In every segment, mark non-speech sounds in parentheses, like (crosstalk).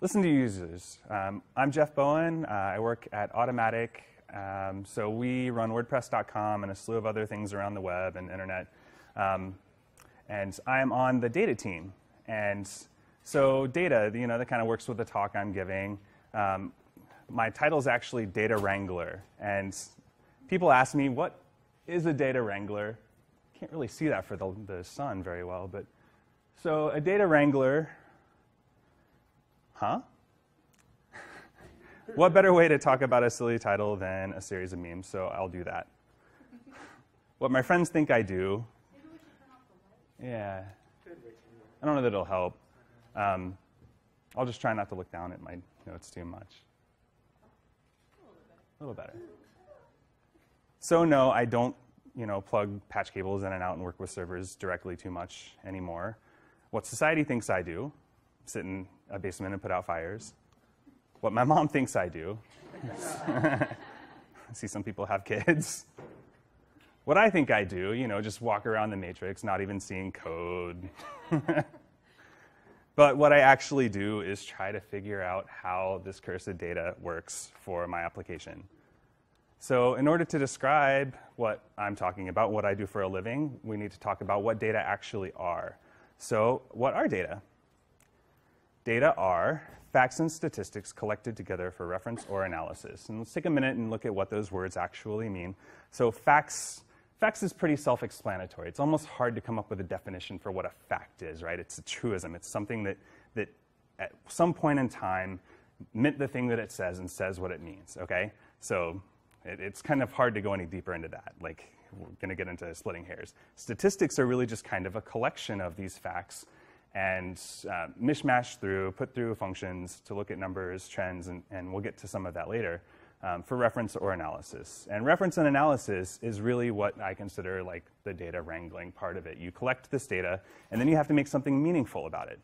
listen to users. Um, I'm Jeff Bowen. Uh, I work at Automattic. Um, so we run WordPress.com and a slew of other things around the web and internet. Um, and I'm on the data team. And so data, you know, that kind of works with the talk I'm giving. Um, my title is actually Data Wrangler. And people ask me, what is a data wrangler? Can't really see that for the, the sun very well, but so a data wrangler, huh? (laughs) what better way to talk about a silly title than a series of memes? So I'll do that. (laughs) what my friends think I do. Yeah. I don't know that it'll help. Um, I'll just try not to look down at my notes too much. A little better. So no, I don't, you know, plug patch cables in and out and work with servers directly too much anymore. What society thinks I do, sit in a basement and put out fires. What my mom thinks I do. (laughs) See some people have kids. What I think I do, you know, just walk around the matrix, not even seeing code. (laughs) but what I actually do is try to figure out how this cursed data works for my application. So in order to describe what I'm talking about, what I do for a living, we need to talk about what data actually are. So what are data? Data are facts and statistics collected together for reference or analysis. And let's take a minute and look at what those words actually mean. So facts, facts is pretty self-explanatory. It's almost hard to come up with a definition for what a fact is, right? It's a truism. It's something that, that at some point in time meant the thing that it says and says what it means, okay? So it, it's kind of hard to go any deeper into that. Like, we're going to get into splitting hairs. Statistics are really just kind of a collection of these facts and uh, mishmash through, put through functions to look at numbers, trends, and, and we'll get to some of that later um, for reference or analysis. And reference and analysis is really what I consider like the data wrangling part of it. You collect this data, and then you have to make something meaningful about it.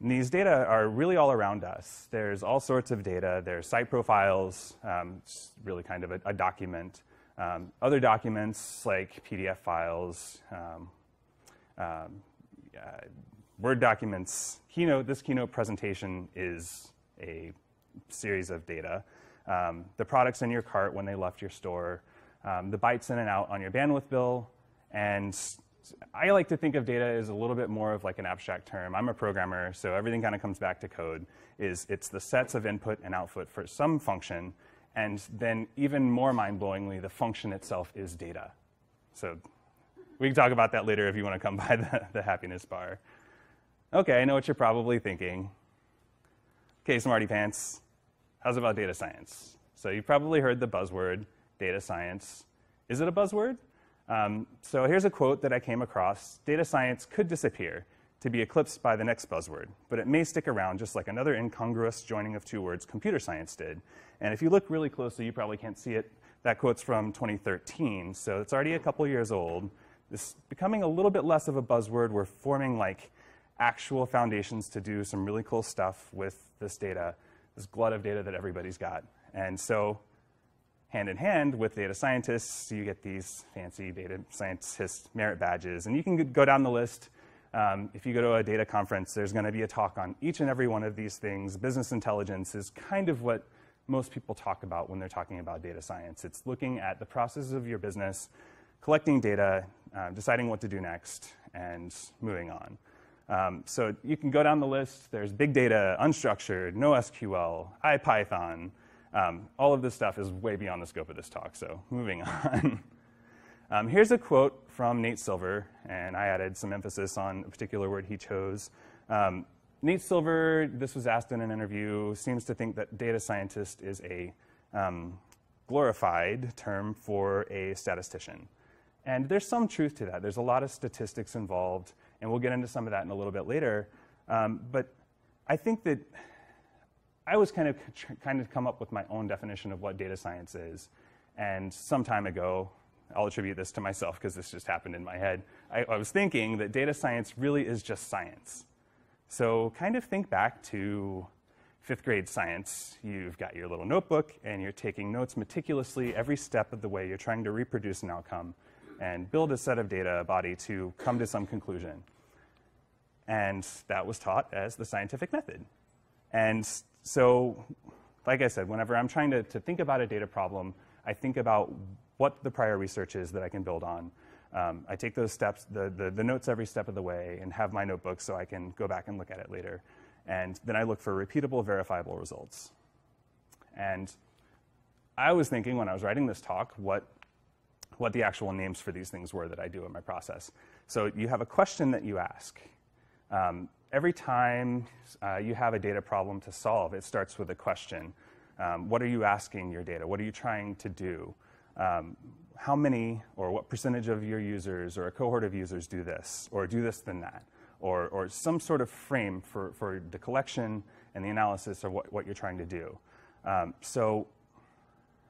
And these data are really all around us. There's all sorts of data. There's site profiles, um, really kind of a, a document. Um, other documents like PDF files, um, um, uh, Word documents. Keynote, this Keynote presentation is a series of data. Um, the products in your cart when they left your store, um, the bytes in and out on your bandwidth bill, and I like to think of data as a little bit more of like an abstract term. I'm a programmer, so everything kind of comes back to code. Is it's the sets of input and output for some function, and then even more mind-blowingly, the function itself is data. So we can talk about that later if you want to come (laughs) by the, the happiness bar. Okay, I know what you're probably thinking. Okay, smarty pants, how's about data science? So you've probably heard the buzzword data science. Is it a buzzword? Um, so here's a quote that I came across. Data science could disappear to be eclipsed by the next buzzword, but it may stick around just like another incongruous joining of two words computer science did. And if you look really closely, you probably can't see it. That quote's from 2013, so it's already a couple years old. It's becoming a little bit less of a buzzword. We're forming like actual foundations to do some really cool stuff with this data, this glut of data that everybody's got. And so hand in hand with data scientists, you get these fancy data scientist merit badges. And you can go down the list. Um, if you go to a data conference, there's going to be a talk on each and every one of these things. Business intelligence is kind of what most people talk about when they're talking about data science. It's looking at the processes of your business, collecting data, uh, deciding what to do next, and moving on. Um, so you can go down the list. There's big data, unstructured, NoSQL, IPython, um, all of this stuff is way beyond the scope of this talk, so moving (laughs) on. um, here's a quote from Nate Silver, and I added some emphasis on a particular word he chose. Um, Nate Silver, this was asked in an interview, seems to think that data scientist is a um, glorified term for a statistician. And there's some truth to that. There's a lot of statistics involved, and we'll get into some of that in a little bit later. Um, but I think that I was kind of kind of come up with my own definition of what data science is. And some time ago, I'll attribute this to myself because this just happened in my head. I, I, was thinking that data science really is just science. So kind of think back to fifth grade science. You've got your little notebook and you're taking notes meticulously every step of the way. You're trying to reproduce an outcome and build a set of data body to come to some conclusion. And that was taught as the scientific method. And so, like I said, whenever I'm trying to, to think about a data problem, I think about what the prior research is that I can build on. Um, I take those steps, the, the, the, notes every step of the way, and have my notebook so I can go back and look at it later. And then I look for repeatable, verifiable results. And I was thinking when I was writing this talk what, what the actual names for these things were that I do in my process. So you have a question that you ask. Um, every time uh, you have a data problem to solve, it starts with a question. Um, what are you asking your data? What are you trying to do? Um, how many or what percentage of your users or a cohort of users do this or do this than that? Or, or some sort of frame for, for the collection and the analysis of what, what you're trying to do. Um, so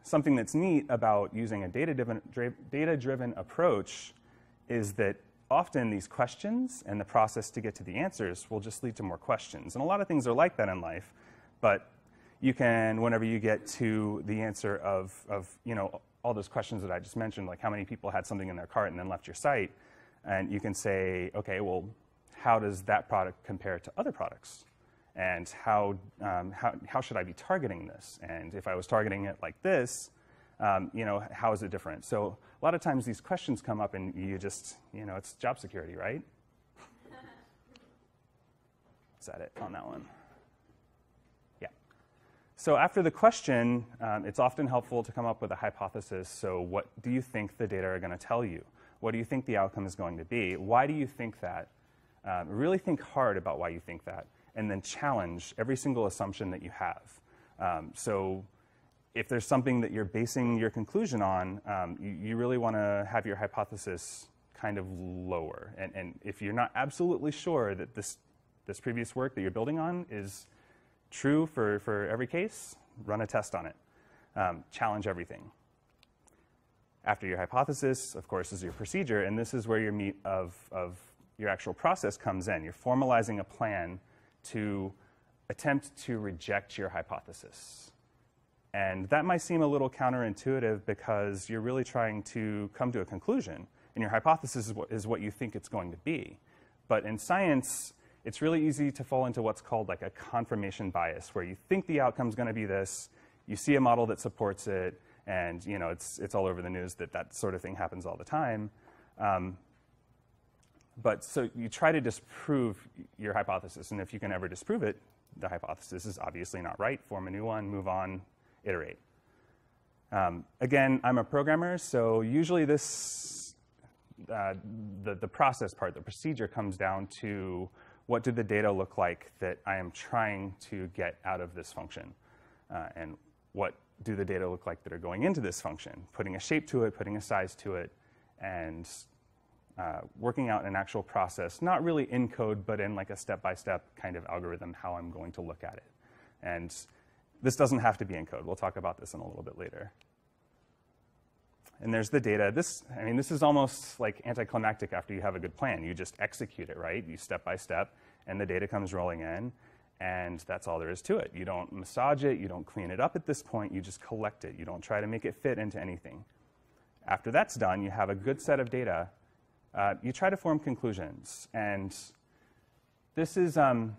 something that's neat about using a data-driven, data-driven approach is that often these questions and the process to get to the answers will just lead to more questions. And a lot of things are like that in life, but you can, whenever you get to the answer of, of you know, all those questions that I just mentioned, like how many people had something in their cart and then left your site, and you can say, okay, well, how does that product compare to other products? And how, um, how, how should I be targeting this? And if I was targeting it like this, um, you know, how is it different? So a lot of times these questions come up and you just, you know, it's job security, right? is that it on that one? Yeah. So after the question, um, it's often helpful to come up with a hypothesis. So what do you think the data are going to tell you? What do you think the outcome is going to be? Why do you think that? Um, really think hard about why you think that, and then challenge every single assumption that you have. Um, so if there's something that you're basing your conclusion on, um, you, you, really want to have your hypothesis kind of lower. And, and if you're not absolutely sure that this, this previous work that you're building on is true for, for every case, run a test on it. Um, challenge everything. After your hypothesis, of course, is your procedure, and this is where your meat of, of your actual process comes in. You're formalizing a plan to attempt to reject your hypothesis. And that might seem a little counterintuitive because you're really trying to come to a conclusion, and your hypothesis is what, is what you think it's going to be. But in science, it's really easy to fall into what's called like a confirmation bias, where you think the outcome is going to be this, you see a model that supports it, and you know it's it's all over the news that that sort of thing happens all the time. Um, but so you try to disprove your hypothesis, and if you can ever disprove it, the hypothesis is obviously not right. Form a new one, move on, iterate. Um, again, I'm a programmer, so usually this uh, the the process part, the procedure comes down to what do the data look like that I am trying to get out of this function? Uh, and what do the data look like that are going into this function? Putting a shape to it, putting a size to it, and uh, working out an actual process, not really in code, but in like a step-by-step -step kind of algorithm, how I'm going to look at it. And this doesn't have to be in code. We'll talk about this in a little bit later. And there's the data. This, I mean, this is almost like anticlimactic after you have a good plan. You just execute it, right? You step by step, and the data comes rolling in, and that's all there is to it. You don't massage it, you don't clean it up at this point, you just collect it. You don't try to make it fit into anything. After that's done, you have a good set of data. Uh, you try to form conclusions, and this is, um,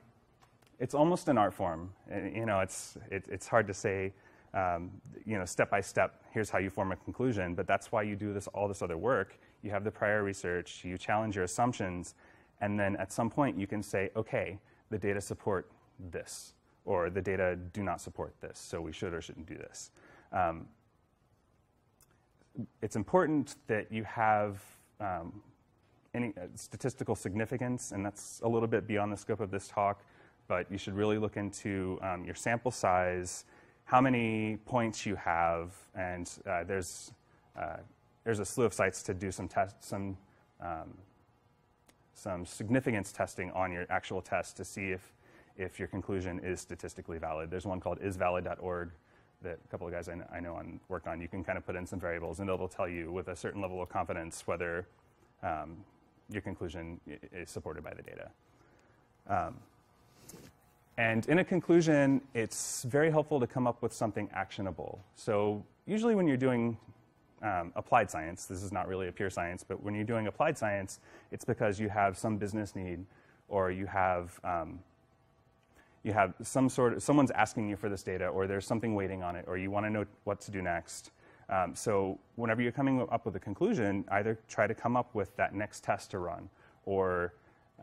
it's almost an art form. You know, it's, it, it's hard to say um, you know, step by step, here's how you form a conclusion, but that's why you do this, all this other work. You have the prior research, you challenge your assumptions, and then at some point you can say, okay, the data support this, or the data do not support this, so we should or shouldn't do this. Um, it's important that you have um, any uh, statistical significance, and that's a little bit beyond the scope of this talk, but you should really look into um, your sample size, how many points you have, and uh, there's, uh, there's a slew of sites to do some, test, some, um, some significance testing on your actual test to see if, if your conclusion is statistically valid. There's one called isvalid.org that a couple of guys I know, I know on, work on. You can kind of put in some variables, and it'll tell you with a certain level of confidence whether um, your conclusion is supported by the data. Um, and in a conclusion, it's very helpful to come up with something actionable. So usually when you're doing um, applied science, this is not really a pure science, but when you're doing applied science, it's because you have some business need or you have, um, you have some sort of, someone's asking you for this data, or there's something waiting on it, or you want to know what to do next. Um, so whenever you're coming up with a conclusion, either try to come up with that next test to run, or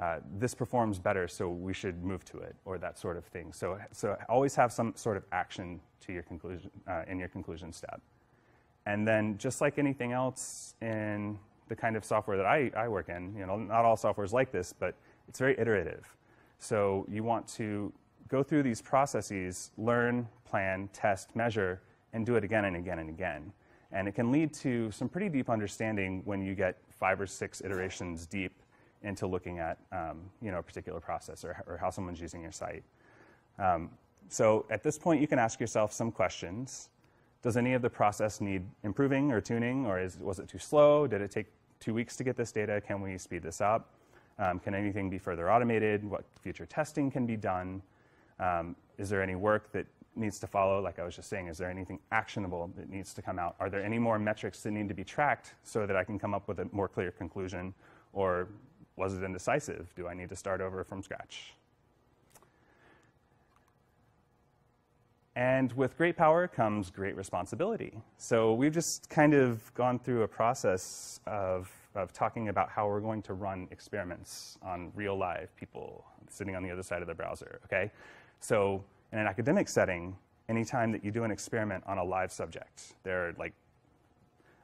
uh, this performs better, so we should move to it, or that sort of thing. So, so always have some sort of action to your conclusion uh, in your conclusion step. And then, just like anything else in the kind of software that I, I work in, you know, not all software is like this, but it's very iterative. So you want to go through these processes, learn, plan, test, measure, and do it again and again and again. And it can lead to some pretty deep understanding when you get five or six iterations deep into looking at um, you know, a particular process or, or, how someone's using your site. Um, so at this point, you can ask yourself some questions. Does any of the process need improving or tuning, or is, was it too slow? Did it take two weeks to get this data? Can we speed this up? Um, can anything be further automated? What future testing can be done? Um, is there any work that needs to follow? Like I was just saying, is there anything actionable that needs to come out? Are there any more metrics that need to be tracked so that I can come up with a more clear conclusion? Or was it indecisive? Do I need to start over from scratch? And with great power comes great responsibility. So we've just kind of gone through a process of, of talking about how we're going to run experiments on real live people sitting on the other side of the browser, okay? So in an academic setting, anytime that you do an experiment on a live subject, there are like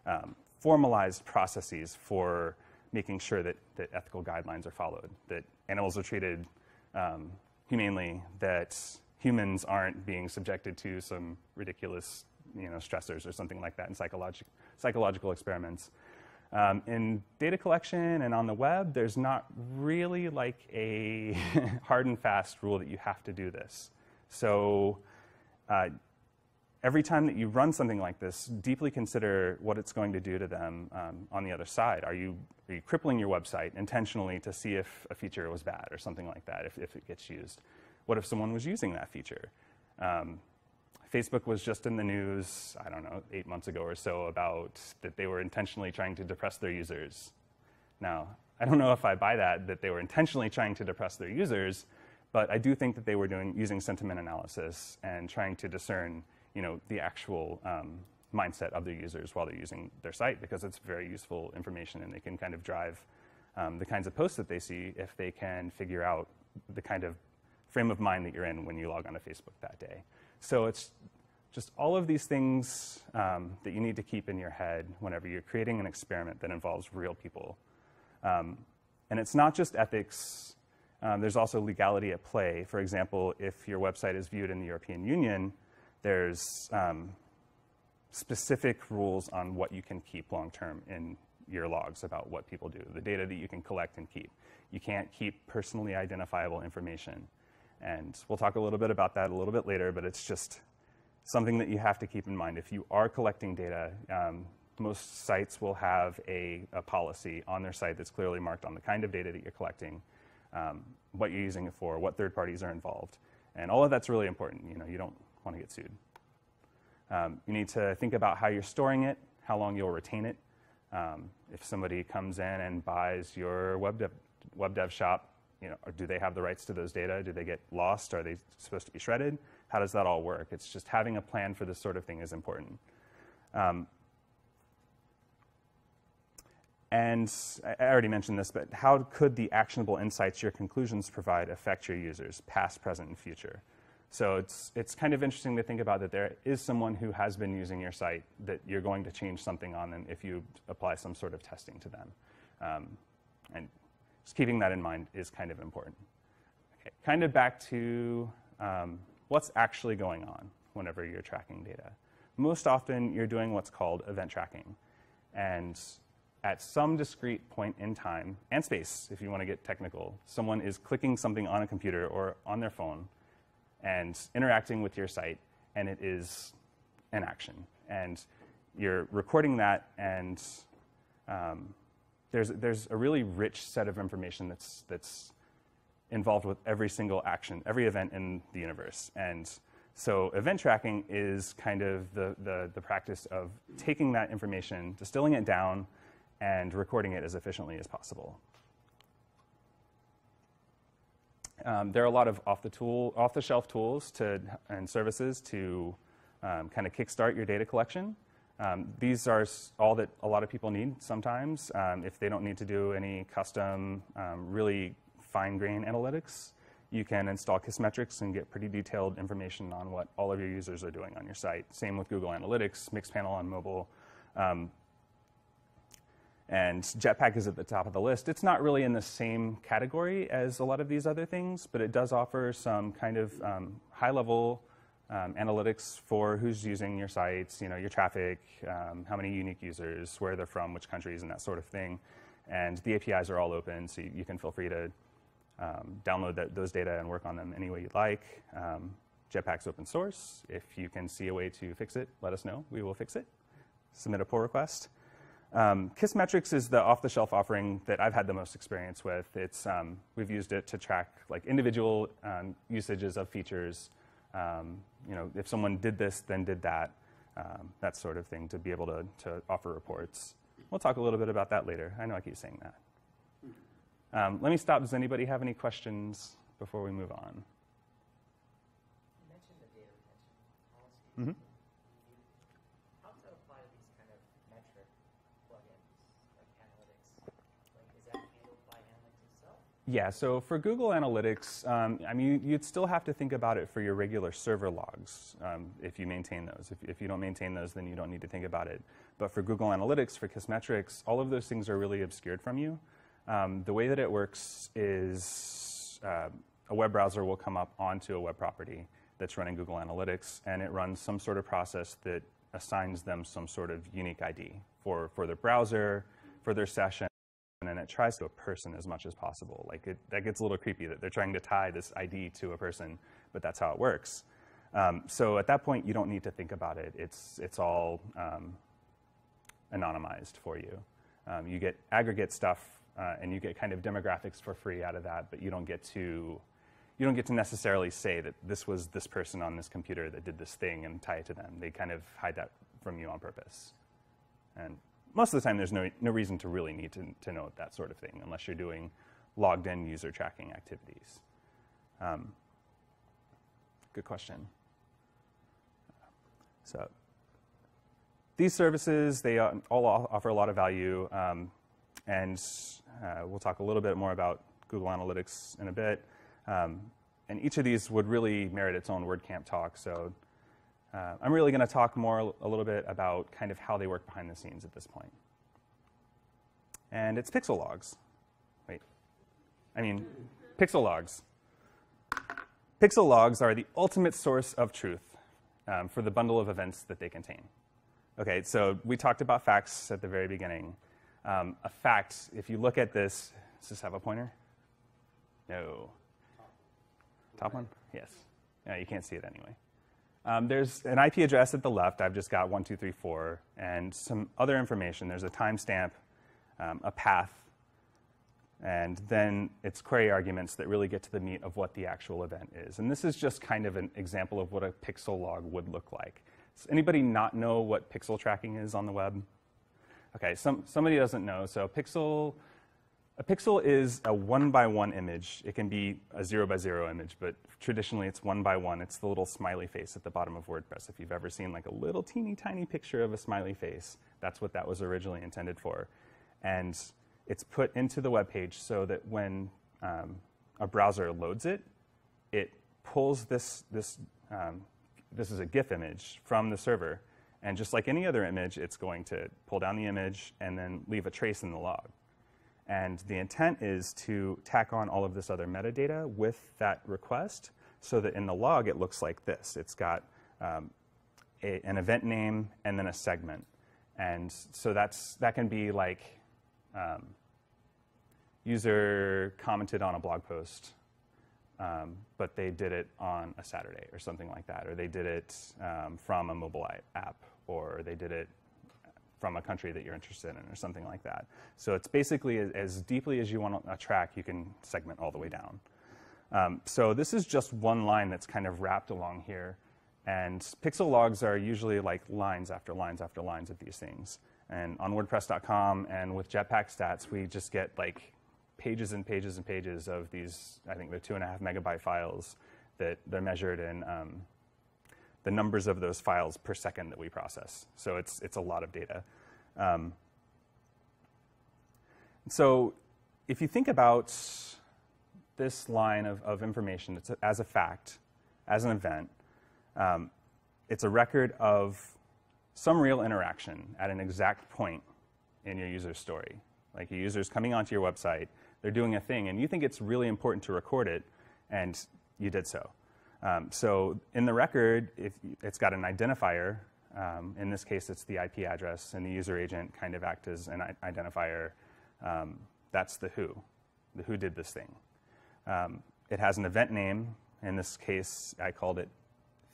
um, formalized processes for making sure that, that ethical guidelines are followed, that animals are treated um, humanely, that humans aren't being subjected to some ridiculous you know, stressors or something like that in psychologi- psychological experiments. Um, in data collection and on the web, there's not really like a (laughs) hard and fast rule that you have to do this. So uh, every time that you run something like this, deeply consider what it's going to do to them um, on the other side. Are you, are you crippling your website intentionally to see if a feature was bad or something like that, if, if it gets used? What if someone was using that feature? Um, Facebook was just in the news, I don't know, eight months ago or so about that they were intentionally trying to depress their users. Now, I don't know if I buy that, that they were intentionally trying to depress their users, but I do think that they were doing, using sentiment analysis and trying to discern you know, the actual um, mindset of their users while they're using their site because it's very useful information and they can kind of drive um, the kinds of posts that they see if they can figure out the kind of frame of mind that you're in when you log on to Facebook that day. So it's just all of these things um, that you need to keep in your head whenever you're creating an experiment that involves real people. Um, and it's not just ethics, um, there's also legality at play. For example, if your website is viewed in the European Union, there's um, specific rules on what you can keep long term in your logs about what people do, the data that you can collect and keep. You can't keep personally identifiable information. And we'll talk a little bit about that a little bit later, but it's just something that you have to keep in mind. If you are collecting data, um, most sites will have a, a, policy on their site that's clearly marked on the kind of data that you're collecting, um, what you're using it for, what third parties are involved. And all of that's really important. You know, you don't want to get sued. Um, you need to think about how you're storing it, how long you'll retain it. Um, if somebody comes in and buys your web dev, web dev shop, you know, do they have the rights to those data? Do they get lost? Are they supposed to be shredded? How does that all work? It's just having a plan for this sort of thing is important. Um, and I already mentioned this, but how could the actionable insights your conclusions provide affect your users, past, present, and future? So it's, it's kind of interesting to think about that there is someone who has been using your site that you're going to change something on them if you apply some sort of testing to them. Um, and just keeping that in mind is kind of important. Okay, kind of back to um, what's actually going on whenever you're tracking data. Most often, you're doing what's called event tracking. And at some discrete point in time and space, if you want to get technical, someone is clicking something on a computer or on their phone and interacting with your site, and it is an action. And you're recording that, and um, there's, there's a really rich set of information that's, that's involved with every single action, every event in the universe. And so event tracking is kind of the, the, the, practice of taking that information, distilling it down, and recording it as efficiently as possible. Um, there are a lot of off the tool, off the shelf tools to, and services to um, kind of kickstart your data collection. Um, these are all that a lot of people need sometimes um, if they don't need to do any custom, um, really fine grain analytics. You can install Kissmetrics and get pretty detailed information on what all of your users are doing on your site. Same with Google Analytics, Mixpanel on mobile. And Jetpack is at the top of the list. It's not really in the same category as a lot of these other things, but it does offer some kind of um, high level um, analytics for who's using your sites, you know, your traffic, um, how many unique users, where they're from, which countries, and that sort of thing. And the APIs are all open, so you, you can feel free to um, download that, those data and work on them any way you like. Um, Jetpack's open source. If you can see a way to fix it, let us know. We will fix it. Submit a pull request. Um, Kissmetrics is the off-the-shelf offering that I've had the most experience with. It's, um, we've used it to track like individual um, usages of features. Um, you know, if someone did this, then did that, um, that sort of thing to be able to, to offer reports. We'll talk a little bit about that later. I know I keep saying that. Um, let me stop. Does anybody have any questions before we move on? You mentioned the data retention policy. Mhm. How does that apply to these kind of metric plugins, like analytics? Like, is that handled by analytics itself? Yeah, so for Google Analytics, um, I mean, you'd still have to think about it for your regular server logs um, if you maintain those. If, if you don't maintain those, then you don't need to think about it. But for Google Analytics, for Kissmetrics, all of those things are really obscured from you. Um, the way that it works is uh, a web browser will come up onto a web property that's running Google Analytics, and it runs some sort of process that assigns them some sort of unique ID for, for their browser, for their session, and it tries to a person as much as possible. Like it, that gets a little creepy that they're trying to tie this ID to a person, but that's how it works. Um, so at that point, you don't need to think about it. It's it's all um, anonymized for you. Um, you get aggregate stuff, uh, and you get kind of demographics for free out of that, but you don't get to you don't get to necessarily say that this was this person on this computer that did this thing and tie it to them. They kind of hide that from you on purpose. And most of the time, there's no, no reason to really need to, to know that sort of thing unless you're doing logged in user tracking activities. Um, good question. So these services, they all offer a lot of value. Um, and uh, we'll talk a little bit more about Google Analytics in a bit. Um, and each of these would really merit its own WordCamp talk. So uh, I'm really going to talk more a little bit about kind of how they work behind the scenes at this point. And it's pixel logs. Wait, I mean, pixel logs. Pixel logs are the ultimate source of truth um, for the bundle of events that they contain. Okay, so we talked about facts at the very beginning. Um, a fact, if you look at this, does this have a pointer? No. Top one? Yes. Yeah, you can't see it anyway. Um, there's an IP address at the left. I've just got 1234 and some other information. There's a timestamp, um, a path, and then it's query arguments that really get to the meat of what the actual event is. And this is just kind of an example of what a pixel log would look like. Does anybody not know what pixel tracking is on the web? Okay, some, somebody doesn't know. So pixel, a pixel is a one by one image. It can be a zero by zero image, but traditionally it's one by one. It's the little smiley face at the bottom of WordPress. If you've ever seen like a little teeny tiny picture of a smiley face, that's what that was originally intended for. And it's put into the web page so that when um, a browser loads it, it pulls this, this, um, this is a GIF image from the server and just like any other image, it's going to pull down the image and then leave a trace in the log. And the intent is to tack on all of this other metadata with that request so that in the log it looks like this. It's got um, a, an event name and then a segment. And so that's, that can be like um, user commented on a blog post um, but they did it on a Saturday or something like that, or they did it um, from a mobile app, or they did it from a country that you're interested in, or something like that. So it's basically as, as deeply as you want a track, you can segment all the way down. Um, so this is just one line that's kind of wrapped along here. And pixel logs are usually like lines after lines after lines of these things. And on WordPress.com and with Jetpack stats, we just get like pages and pages and pages of these, I think they're two and a half megabyte files that they're measured in um, the numbers of those files per second that we process. So it's, it's a lot of data. Um, so if you think about this line of, of information a, as a fact, as an event, um, it's a record of some real interaction at an exact point in your user's story. Like a user's coming onto your website, they're doing a thing, and you think it's really important to record it, and you did so. Um, so in the record, if it's got an identifier. Um, in this case, it's the IP address, and the user agent kind of act as an identifier. Um, that's the who, the who did this thing. Um, it has an event name. In this case, I called it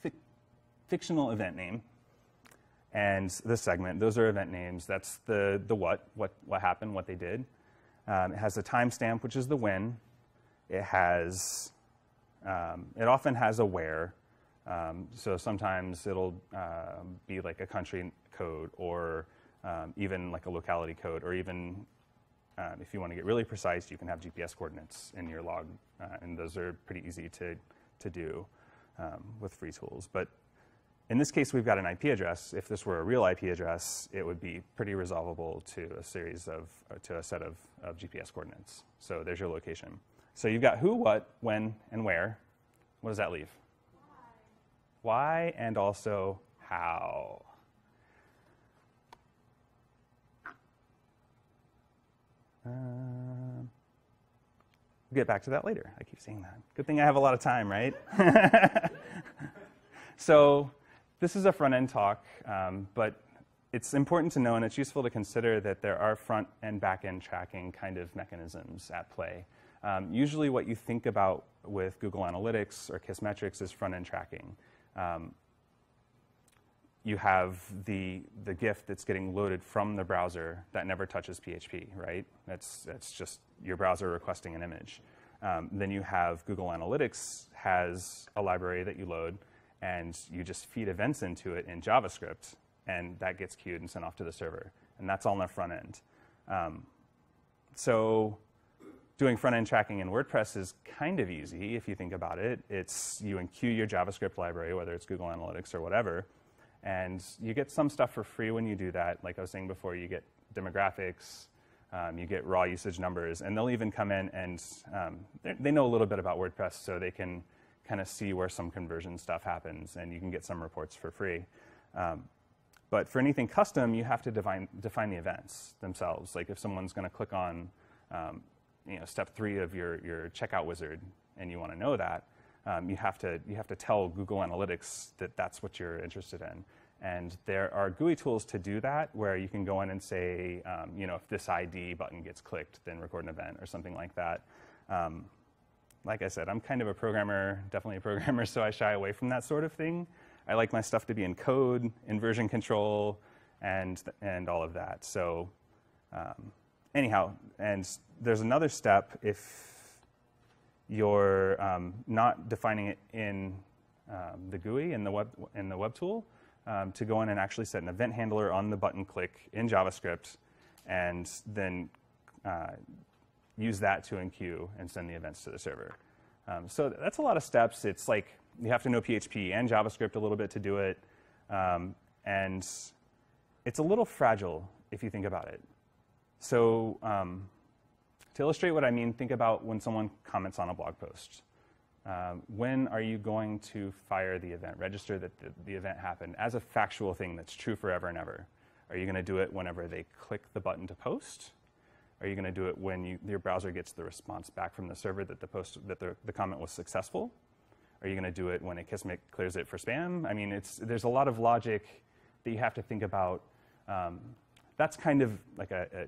fic fictional event name. And this segment, those are event names. That's the, the what, what, what happened, what they did. Um, it has a timestamp, which is the when. It has, um, it often has a where. Um, so sometimes it'll uh, be like a country code or um, even like a locality code or even um, if you want to get really precise, you can have GPS coordinates in your log, uh, and those are pretty easy to, to do um, with free tools. But in this case, we've got an IP address. If this were a real IP address, it would be pretty resolvable to a series of, to a set of, of GPS coordinates. So there's your location. So you've got who, what, when, and where. What does that leave? Why. Why and also how. Uh, we'll get back to that later. I keep saying that. Good thing I have a lot of time, right? (laughs) so this is a front end talk, um, but it's important to know and it's useful to consider that there are front and back end tracking kind of mechanisms at play. Um, usually, what you think about with Google Analytics or Kissmetrics is front end tracking. Um, you have the, the GIF that's getting loaded from the browser that never touches PHP, right? That's, that's just your browser requesting an image. Um, then you have Google Analytics has a library that you load, and you just feed events into it in JavaScript, and that gets queued and sent off to the server. And that's all on the front end. Um, so doing front-end tracking in WordPress is kind of easy if you think about it. It's you enqueue your JavaScript library, whether it's Google Analytics or whatever, and you get some stuff for free when you do that. Like I was saying before, you get demographics, um, you get raw usage numbers, and they'll even come in and um, they know a little bit about WordPress, so they can kind of see where some conversion stuff happens, and you can get some reports for free. Um, but for anything custom, you have to define, define the events themselves. Like if someone's going to click on um, you know, step three of your, your checkout wizard and you want to know that, um, you, have to, you have to tell Google Analytics that that's what you're interested in. And there are GUI tools to do that where you can go in and say, um, you know, if this ID button gets clicked, then record an event or something like that. Um, like I said, I'm kind of a programmer, definitely a programmer, (laughs) so I shy away from that sort of thing. I like my stuff to be in code, in version control, and, and all of that. So um, anyhow, and there's another step if you're um, not defining it in um, the GUI in the web in the web tool um, to go in and actually set an event handler on the button click in JavaScript, and then uh, use that to enqueue and send the events to the server. Um, so that's a lot of steps. It's like you have to know PHP and JavaScript a little bit to do it, um, and it's a little fragile if you think about it. So um, to illustrate what I mean, think about when someone comments on a blog post. Um, when are you going to fire the event, register that the, the, event happened as a factual thing that's true forever and ever? Are you going to do it whenever they click the button to post? Are you going to do it when you, your browser gets the response back from the server that the post that the, the comment was successful? Are you going to do it when Akismet clears it for spam? I mean, it's, there's a lot of logic that you have to think about. Um, that's kind of like a, a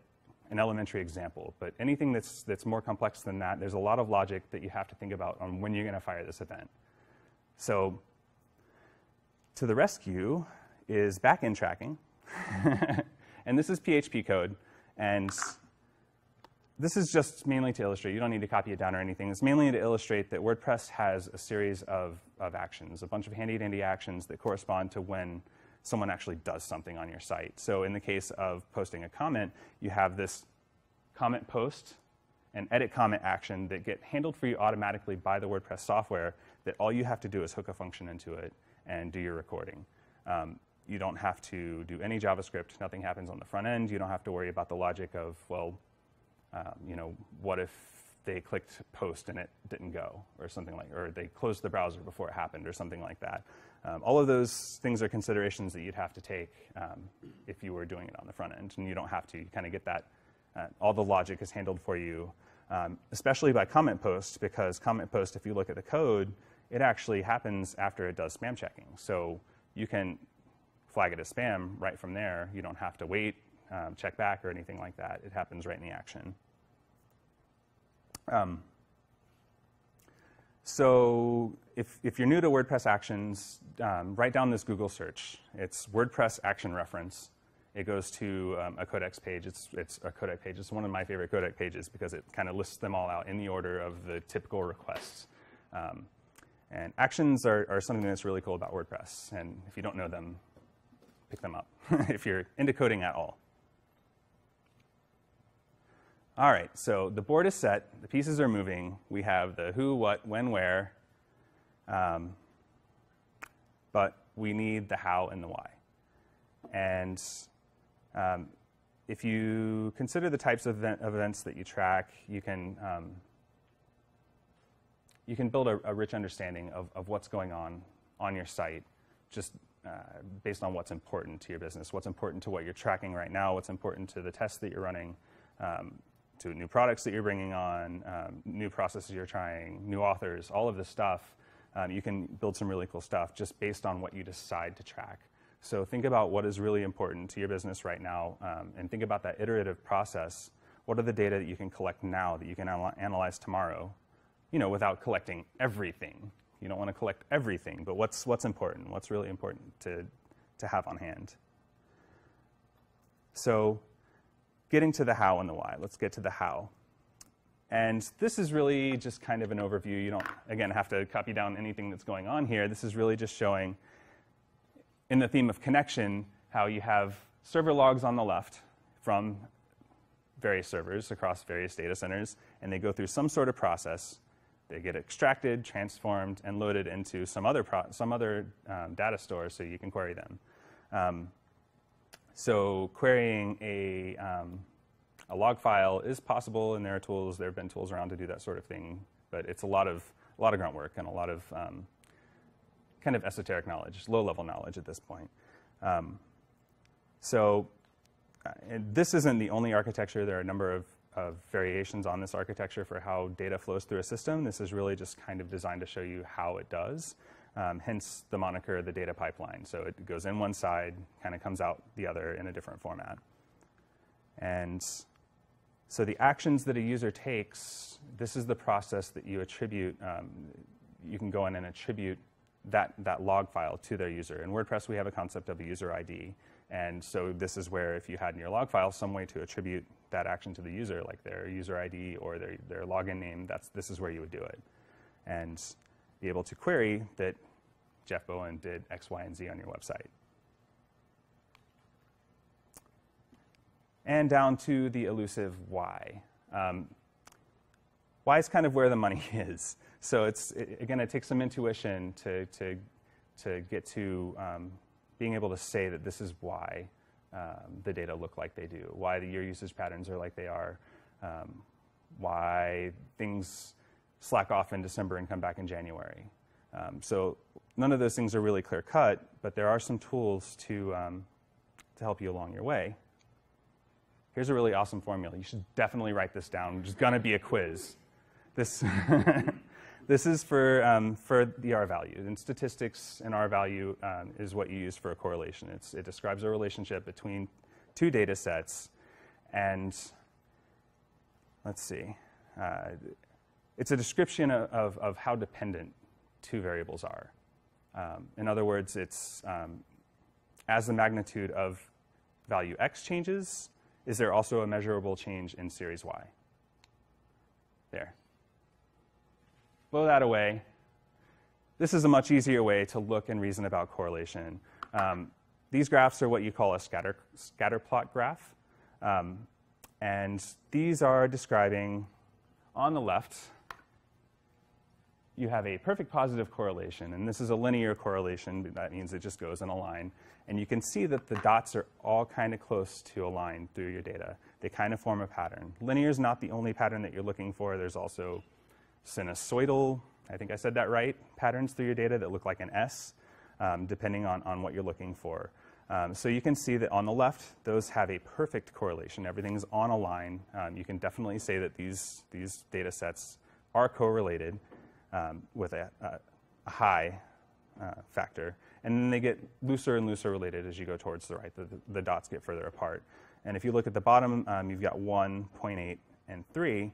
an elementary example, but anything that's, that's more complex than that, there's a lot of logic that you have to think about on when you're going to fire this event. So to the rescue is backend tracking. (laughs) and this is PHP code. And this is just mainly to illustrate. You don't need to copy it down or anything. It's mainly to illustrate that WordPress has a series of, of actions, a bunch of handy-dandy actions that correspond to when someone actually does something on your site. So in the case of posting a comment, you have this comment post, and edit comment action that get handled for you automatically by the WordPress software that all you have to do is hook a function into it and do your recording. Um, you don't have to do any JavaScript. Nothing happens on the front end. You don't have to worry about the logic of, well, um, you know, what if they clicked post and it didn't go or something like, or they closed the browser before it happened or something like that. Um, all of those things are considerations that you'd have to take um, if you were doing it on the front end, and you don't have to. You kind of get that. Uh, all the logic is handled for you, um, especially by comment post, because comment post, if you look at the code, it actually happens after it does spam checking. So you can flag it as spam right from there. You don't have to wait, um, check back, or anything like that. It happens right in the action. Um, so if, if you're new to WordPress Actions, um, write down this Google search. It's WordPress Action Reference. It goes to um, a codex page. It's, it's a codex page. It's one of my favorite codex pages because it kind of lists them all out in the order of the typical requests. Um, and actions are, are, something that's really cool about WordPress. And if you don't know them, pick them up (laughs) if you're into coding at all. All right, so the board is set, the pieces are moving. We have the who, what, when, where, um, but we need the how and the why. And um, if you consider the types of, event, of, events that you track, you can, um, you can build a, a rich understanding of, of, what's going on on your site, just uh, based on what's important to your business, what's important to what you're tracking right now, what's important to the tests that you're running, um, to new products that you're bringing on, um, new processes you're trying, new authors, all of this stuff. Um, you can build some really cool stuff just based on what you decide to track. So think about what is really important to your business right now um, and think about that iterative process. What are the data that you can collect now that you can anal analyze tomorrow? You know, without collecting everything. You don't want to collect everything, but what's, what's important? What's really important to, to have on hand? So getting to the how and the why. Let's get to the how. And this is really just kind of an overview. You don't, again, have to copy down anything that's going on here. This is really just showing, in the theme of connection, how you have server logs on the left from various servers across various data centers, and they go through some sort of process. They get extracted, transformed, and loaded into some other, some other um, data store so you can query them. Um, so querying a, um, a log file is possible, and there are tools. There have been tools around to do that sort of thing, but it's a lot of a lot of grunt work and a lot of um, kind of esoteric knowledge, low-level knowledge at this point. Um, so uh, this isn't the only architecture. There are a number of, of variations on this architecture for how data flows through a system. This is really just kind of designed to show you how it does. Um, hence the moniker, the data pipeline. So it goes in one side, kind of comes out the other in a different format. And so the actions that a user takes, this is the process that you attribute, um, you can go in and attribute that, that log file to their user. In WordPress, we have a concept of a user ID. And so this is where if you had in your log file some way to attribute that action to the user, like their user ID or their, their login name, that's, this is where you would do it. And be able to query that Jeff Bowen did X, Y, and Z on your website. And down to the elusive why. Um, why is kind of where the money (laughs) is. So it's, it, again, it takes some intuition to, to, to get to um, being able to say that this is why um, the data look like they do, why the, year usage patterns are like they are, um, why things slack off in December and come back in January. Um, so none of those things are really clear cut, but there are some tools to, um, to help you along your way. Here's a really awesome formula. You should definitely write this down. There's going to be a quiz. This, (laughs) this is for, um, for the R value. In statistics, an R value um, is what you use for a correlation. It's, it describes a relationship between two data sets. And let's see. Uh, it's a description of, of how dependent two variables are. Um, in other words, it's um, as the magnitude of value x changes, is there also a measurable change in series y? There. Blow that away. This is a much easier way to look and reason about correlation. Um, these graphs are what you call a scatter, scatter plot graph. Um, and these are describing on the left, you have a perfect positive correlation, and this is a linear correlation. That means it just goes in a line. And you can see that the dots are all kind of close to a line through your data. They kind of form a pattern. Linear is not the only pattern that you're looking for. There's also sinusoidal, I think I said that right, patterns through your data that look like an S, um, depending on, on what you're looking for. Um, so you can see that on the left, those have a perfect correlation. Everything's on a line. Um, you can definitely say that these, these data sets are correlated um, with a, a, a high uh, factor. And then they get looser and looser related as you go towards the right. The, the, dots get further apart. And if you look at the bottom, um, you've got 1, 0.8, and 3,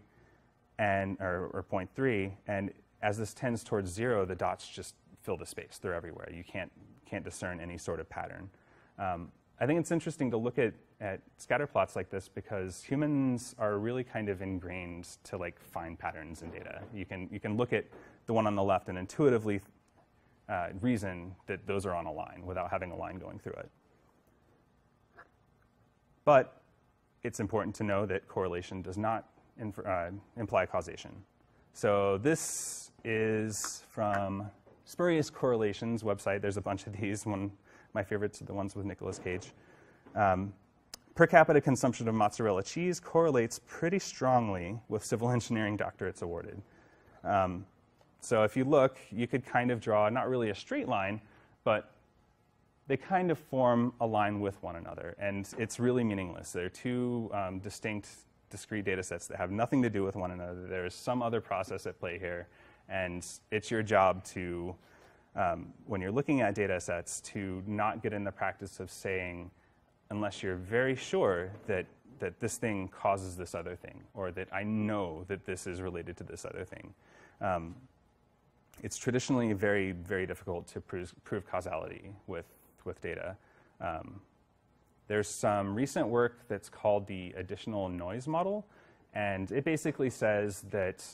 and, or, or 0.3. And as this tends towards 0, the dots just fill the space. They're everywhere. You can't, can't discern any sort of pattern. Um, I think it's interesting to look at, at scatter plots like this because humans are really kind of ingrained to like find patterns in data. You can, you can look at the one on the left and intuitively uh, reason that those are on a line without having a line going through it. But it's important to know that correlation does not uh, imply causation. So this is from Spurious Correlations website. There's a bunch of these. One my favorites are the ones with Nicolas Cage. Um, per capita consumption of mozzarella cheese correlates pretty strongly with civil engineering doctorates awarded. Um, so if you look, you could kind of draw not really a straight line, but they kind of form a line with one another, and it's really meaningless. They're two um, distinct, discrete data sets that have nothing to do with one another. There's some other process at play here, and it's your job to um, when you're looking at data sets to not get in the practice of saying, unless you're very sure that, that this thing causes this other thing, or that I know that this is related to this other thing. Um, it's traditionally very, very difficult to prove, prove causality with, with data. Um, there's some recent work that's called the additional noise model, and it basically says that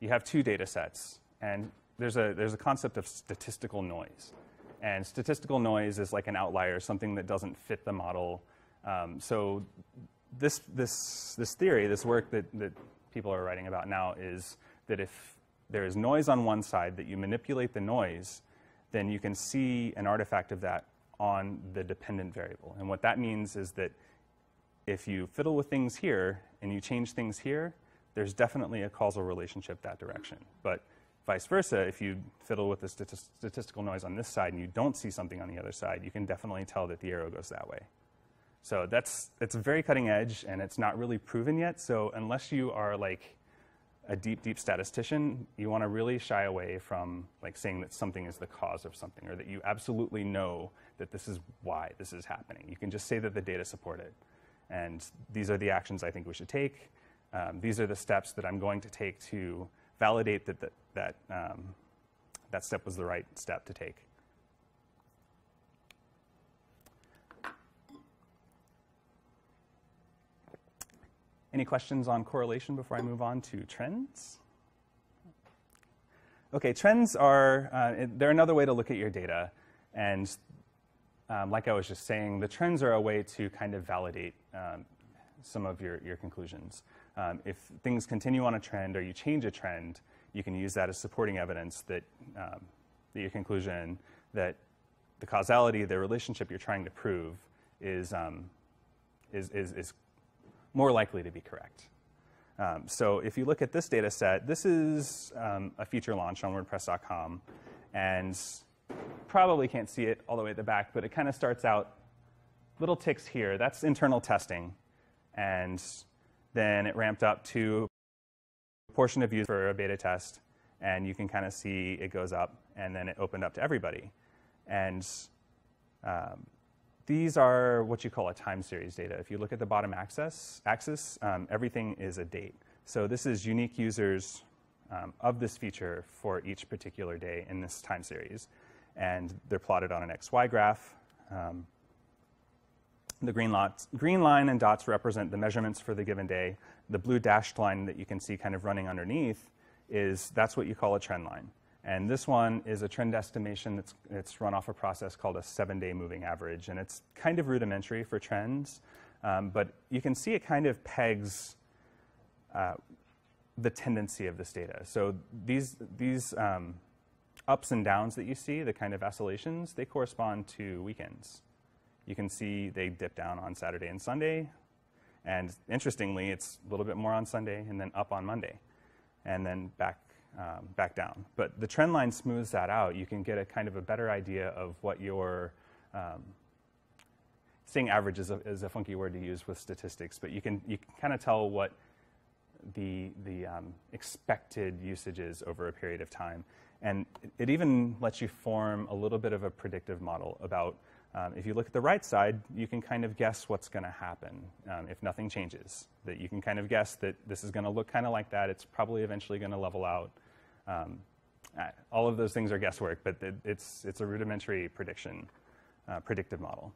you have two data sets, and there's a, there's a concept of statistical noise. And statistical noise is like an outlier, something that doesn't fit the model. Um, so this, this, this theory, this work that, that people are writing about now is that if there is noise on one side, that you manipulate the noise, then you can see an artifact of that on the dependent variable. And what that means is that if you fiddle with things here and you change things here, there's definitely a causal relationship that direction. But Vice versa, if you fiddle with the statistical noise on this side and you don't see something on the other side, you can definitely tell that the arrow goes that way. So that's it's very cutting edge and it's not really proven yet. So unless you are like a deep, deep statistician, you want to really shy away from like saying that something is the cause of something or that you absolutely know that this is why this is happening. You can just say that the data support it. And these are the actions I think we should take. Um, these are the steps that I'm going to take to validate that the, that um, that step was the right step to take. Any questions on correlation before I move on to trends? Okay, trends are, uh, they're another way to look at your data. And um, like I was just saying, the trends are a way to kind of validate um, some of your, your conclusions. Um, if things continue on a trend or you change a trend, you can use that as supporting evidence that, um, that your conclusion that the causality, the relationship you're trying to prove is, um, is, is, is, more likely to be correct. Um, so if you look at this data set, this is um, a feature launch on WordPress.com. And probably can't see it all the way at the back, but it kind of starts out little ticks here. That's internal testing. And then it ramped up to a portion of users for a beta test, and you can kind of see it goes up, and then it opened up to everybody. And um, these are what you call a time series data. If you look at the bottom axis, axis um, everything is a date. So this is unique users um, of this feature for each particular day in this time series. And they're plotted on an XY graph. Um, the green, lots, green line and dots represent the measurements for the given day. The blue dashed line that you can see kind of running underneath is that's what you call a trend line. And this one is a trend estimation that's it's run off a process called a seven-day moving average. And it's kind of rudimentary for trends, um, but you can see it kind of pegs uh, the tendency of this data. So these, these um, ups and downs that you see, the kind of oscillations, they correspond to weekends. You can see they dip down on Saturday and Sunday. And interestingly, it's a little bit more on Sunday and then up on Monday and then back, um, back down. But the trend line smooths that out. You can get a kind of a better idea of what your, um, saying average is a, is a funky word to use with statistics, but you can, you can kind of tell what the, the um, expected usage is over a period of time. And it even lets you form a little bit of a predictive model about um, if you look at the right side, you can kind of guess what's going to happen um, if nothing changes. That you can kind of guess that this is going to look kind of like that. It's probably eventually going to level out. Um, all of those things are guesswork, but it, it's, it's a rudimentary prediction, uh, predictive model.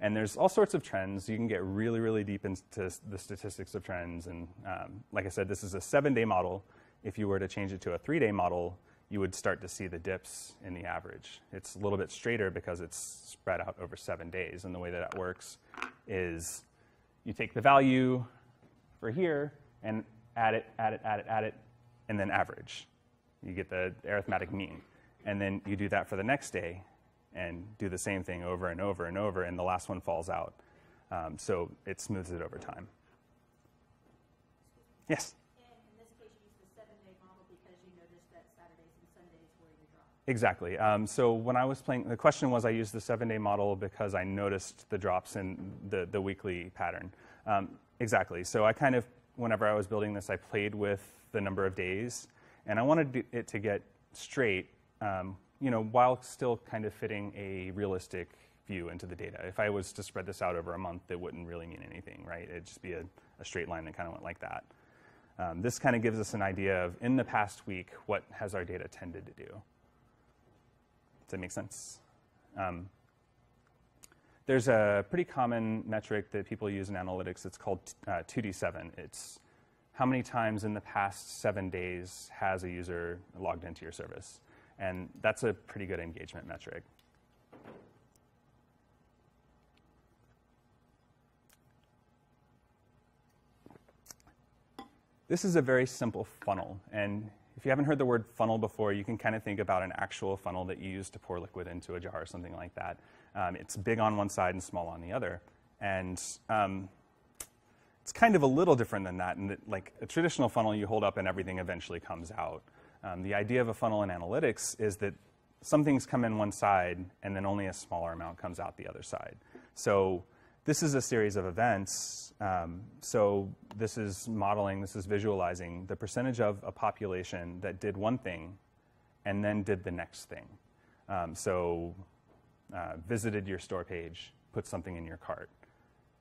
And there's all sorts of trends. You can get really, really deep into the statistics of trends. And um, like I said, this is a seven day model. If you were to change it to a three day model, you would start to see the dips in the average. It's a little bit straighter because it's spread out over seven days. And the way that that works is you take the value for here and add it, add it, add it, add it, and then average. You get the arithmetic mean. And then you do that for the next day and do the same thing over and over and over, and the last one falls out. Um, so it smooths it over time. Yes? Exactly. Um, so when I was playing, the question was I used the seven day model because I noticed the drops in the, the weekly pattern. Um, exactly. So I kind of, whenever I was building this, I played with the number of days and I wanted it to get straight, um, you know, while still kind of fitting a realistic view into the data. If I was to spread this out over a month, it wouldn't really mean anything, right? It'd just be a, a straight line that kind of went like that. Um, this kind of gives us an idea of, in the past week, what has our data tended to do. That make sense? Um, there's a pretty common metric that people use in analytics. It's called uh, 2D7. It's how many times in the past seven days has a user logged into your service. And that's a pretty good engagement metric. This is a very simple funnel. And if you haven't heard the word funnel before, you can kind of think about an actual funnel that you use to pour liquid into a jar or something like that. Um, it's big on one side and small on the other. And um, it's kind of a little different than that that, like, a traditional funnel, you hold up and everything eventually comes out. Um, the idea of a funnel in analytics is that some things come in one side and then only a smaller amount comes out the other side. So this is a series of events. Um, so this is modeling, this is visualizing the percentage of a population that did one thing and then did the next thing. Um, so uh, visited your store page, put something in your cart.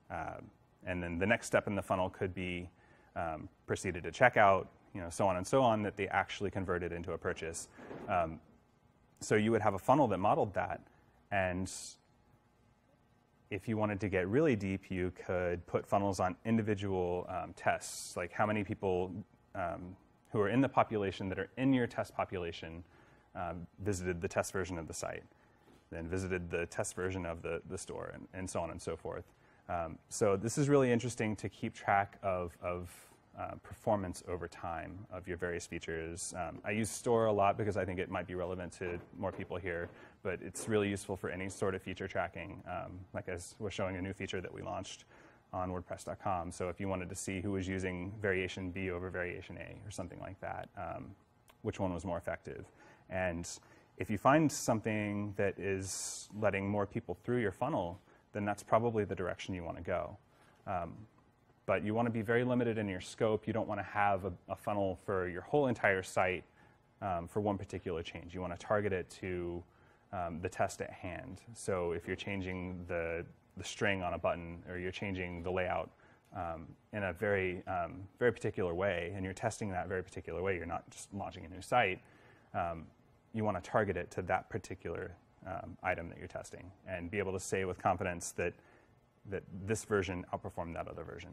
Uh, and then the next step in the funnel could be um, proceeded to checkout, you know, so on and so on, that they actually converted into a purchase. Um, so you would have a funnel that modeled that, and if you wanted to get really deep, you could put funnels on individual um, tests, like how many people um, who are in the population that are in your test population um, visited the test version of the site, then visited the test version of the, the store, and, and so on and so forth. Um, so this is really interesting to keep track of, of uh, performance over time of your various features. Um, I use store a lot because I think it might be relevant to more people here, but it's really useful for any sort of feature tracking. Um, like as we're showing a new feature that we launched on WordPress.com. So if you wanted to see who was using variation B over variation A or something like that, um, which one was more effective. And if you find something that is letting more people through your funnel, then that's probably the direction you want to go. But you want to be very limited in your scope. You don't want to have a, a funnel for your whole entire site um, for one particular change. You want to target it to um, the test at hand. So if you're changing the, the string on a button or you're changing the layout um, in a very, um, very particular way and you're testing that very particular way, you're not just launching a new site, um, you want to target it to that particular um, item that you're testing and be able to say with confidence that, that this version outperformed that other version.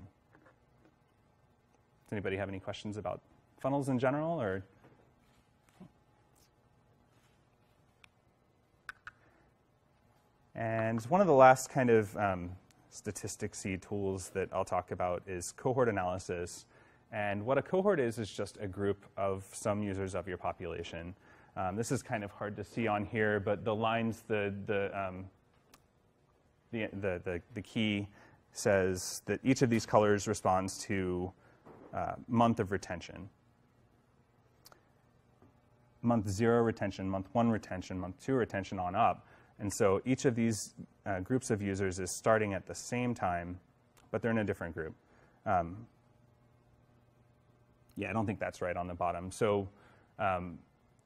Does anybody have any questions about funnels in general or? And one of the last kind of um, statisticsy tools that I'll talk about is cohort analysis. And what a cohort is, is just a group of some users of your population. Um, this is kind of hard to see on here, but the lines, the, the, um, the, the, the, the, key says that each of these colors responds to uh, month of retention. Month zero retention, month one retention, month two retention on up. And so each of these uh, groups of users is starting at the same time, but they're in a different group. Um, yeah, I don't think that's right on the bottom. So um,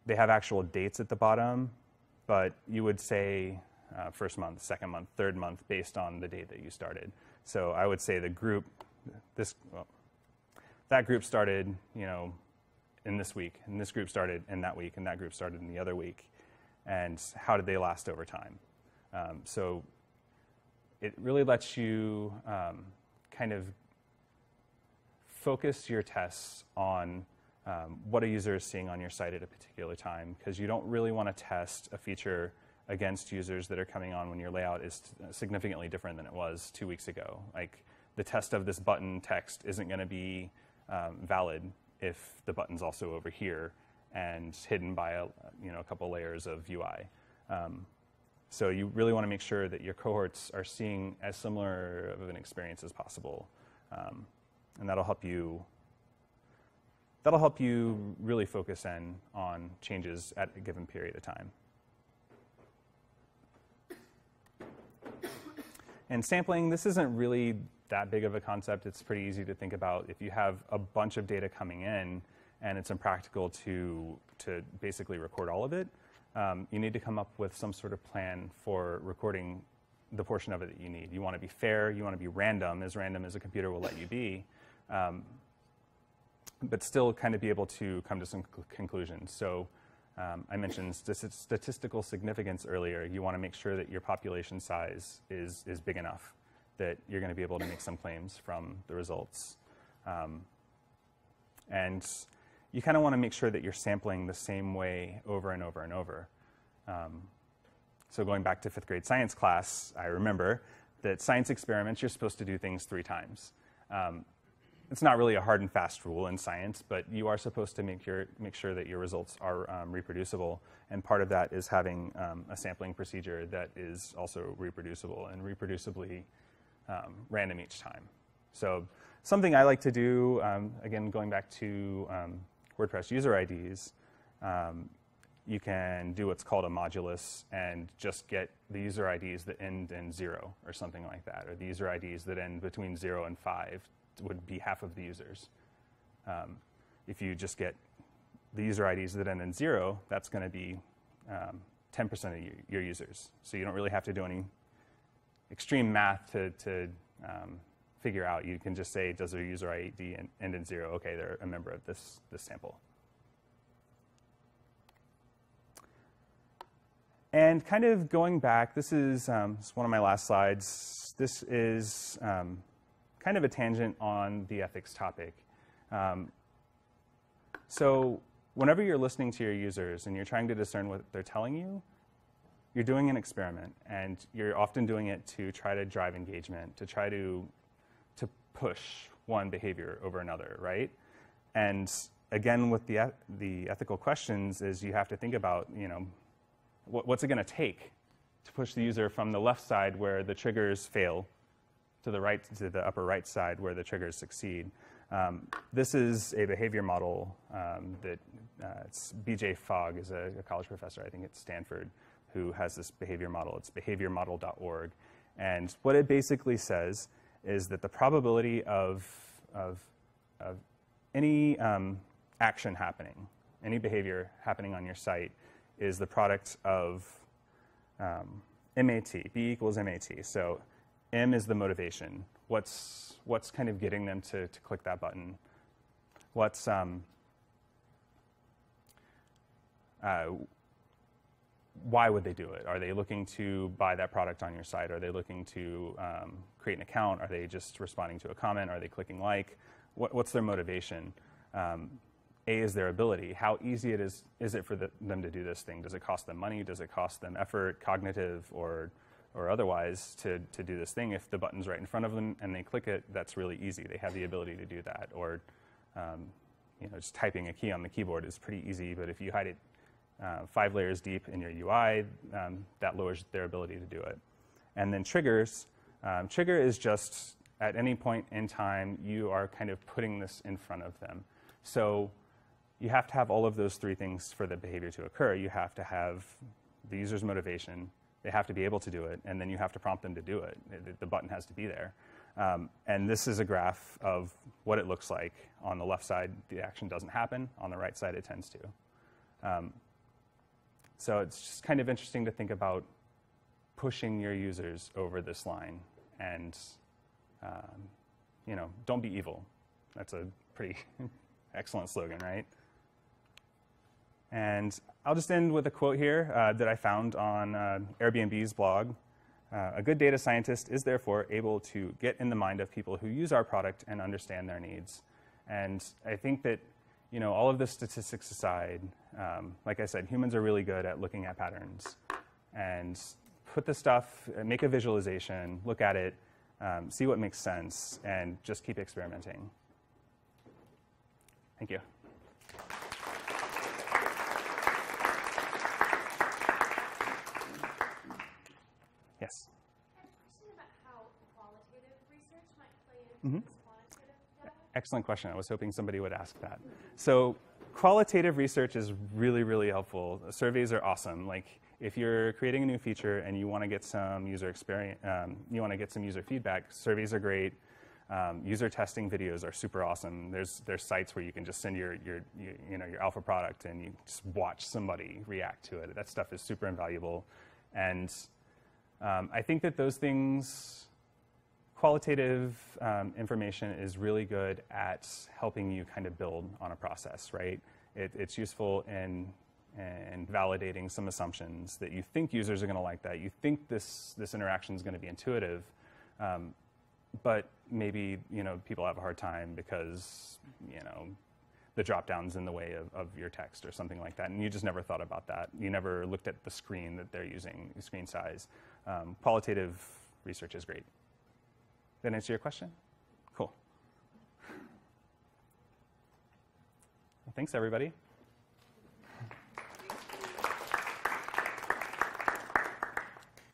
they have actual dates at the bottom, but you would say uh, first month, second month, third month based on the date that you started. So I would say the group, this, well, that group started, you know, in this week, and this group started in that week, and that group started in the other week and how did they last over time. Um, so it really lets you um, kind of focus your tests on um, what a user is seeing on your site at a particular time because you don't really want to test a feature against users that are coming on when your layout is significantly different than it was two weeks ago. Like the test of this button text isn't going to be um, valid if the button's also over here and hidden by a, you know, a couple layers of UI. Um, so you really want to make sure that your cohorts are seeing as similar of an experience as possible. Um, and that'll help you that'll help you really focus in on changes at a given period of time. And sampling, this isn't really that big of a concept. It's pretty easy to think about. If you have a bunch of data coming in, and it's impractical to, to basically record all of it, um, you need to come up with some sort of plan for recording the portion of it that you need. You want to be fair, you want to be random, as random as a computer will let you be, um, but still kind of be able to come to some conclusions. So um, I mentioned st statistical significance earlier. You want to make sure that your population size is, is big enough that you're going to be able to make some claims from the results. Um, and you kind of want to make sure that you're sampling the same way over and over and over. Um, so going back to fifth grade science class, I remember that science experiments, you're supposed to do things three times. Um, it's not really a hard and fast rule in science, but you are supposed to make, your, make sure that your results are um, reproducible. And part of that is having um, a sampling procedure that is also reproducible and reproducibly um, random each time. So something I like to do, um, again, going back to um, WordPress user IDs, um, you can do what's called a modulus and just get the user IDs that end in zero or something like that, or the user IDs that end between zero and five would be half of the users. Um, if you just get the user IDs that end in zero, that's going to be 10% um, of your, your, users. So you don't really have to do any extreme math to, to um, figure out. You can just say, does their user ID end in zero? Okay, they're a member of this, this sample. And kind of going back, this is, um, this is one of my last slides. This is um, kind of a tangent on the ethics topic. Um, so whenever you're listening to your users and you're trying to discern what they're telling you, you're doing an experiment, and you're often doing it to try to drive engagement, to try to to push one behavior over another, right? And again, with the, the ethical questions is you have to think about, you know, what, what's it going to take to push the user from the left side where the triggers fail to the right, to the upper right side where the triggers succeed. Um, this is a behavior model um, that uh, it's BJ Fogg is a, a, college professor, I think at Stanford, who has this behavior model. It's behaviormodel.org. And what it basically says is that the probability of, of, of any um, action happening, any behavior happening on your site is the product of um, MAT, B equals MAT. So M is the motivation. What's, what's kind of getting them to, to click that button? What's, um, uh, why would they do it? Are they looking to buy that product on your site? Are they looking to um, create an account? Are they just responding to a comment? Are they clicking like? What, what's their motivation? Um, a is their ability. How easy it is is it for the, them to do this thing? Does it cost them money? Does it cost them effort, cognitive or or otherwise, to, to do this thing? If the button's right in front of them and they click it, that's really easy. They have the ability to do that. Or um, you know, just typing a key on the keyboard is pretty easy, but if you hide it uh, five layers deep in your UI, um, that lowers their ability to do it. And then triggers. Um, trigger is just at any point in time, you are kind of putting this in front of them. So you have to have all of those three things for the behavior to occur. You have to have the user's motivation, they have to be able to do it, and then you have to prompt them to do it. The button has to be there. Um, and this is a graph of what it looks like. On the left side, the action doesn't happen. On the right side, it tends to. Um, so it's just kind of interesting to think about pushing your users over this line and, um, you know, don't be evil. That's a pretty (laughs) excellent slogan, right? And I'll just end with a quote here uh, that I found on uh, Airbnb's blog. Uh, a good data scientist is therefore able to get in the mind of people who use our product and understand their needs. And I think that, you know, all of the statistics aside, um, like I said, humans are really good at looking at patterns and put the stuff, uh, make a visualization, look at it, um, see what makes sense, and just keep experimenting. Thank you. Yes. I Excellent question. I was hoping somebody would ask that. So, qualitative research is really, really helpful. Surveys are awesome. Like, if you're creating a new feature and you want to get some user experience, um, you want to get some user feedback, surveys are great. Um, user testing videos are super awesome. There's there's sites where you can just send your your you, you know your alpha product and you just watch somebody react to it. That stuff is super invaluable, and um, I think that those things, qualitative um, information is really good at helping you kind of build on a process, right? It, it's useful in in validating some assumptions that you think users are going to like that. You think this this interaction is going to be intuitive, um, but maybe you know people have a hard time because you know the drop downs in the way of, of your text or something like that, and you just never thought about that. You never looked at the screen that they're using, screen size. Um, qualitative research is great. That answer your question? Cool. (laughs) Well, thanks everybody.